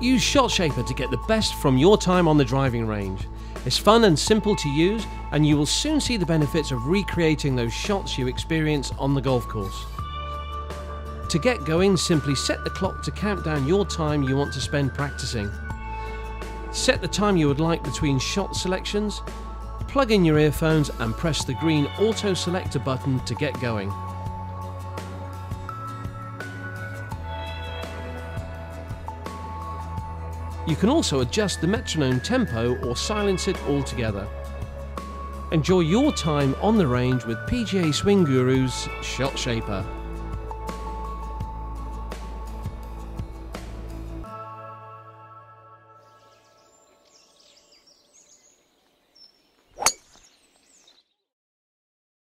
Use Shot Shaper to get the best from your time on the driving range. It's fun and simple to use, and you will soon see the benefits of recreating those shots you experience on the golf course. To get going, simply set the clock to count down your time you want to spend practicing. Set the time you would like between shot selections, plug in your earphones and press the green auto selector button to get going. You can also adjust the metronome tempo or silence it altogether. Enjoy your time on the range with PGA Swing Guru's ShotShaper.